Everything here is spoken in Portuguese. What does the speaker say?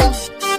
Música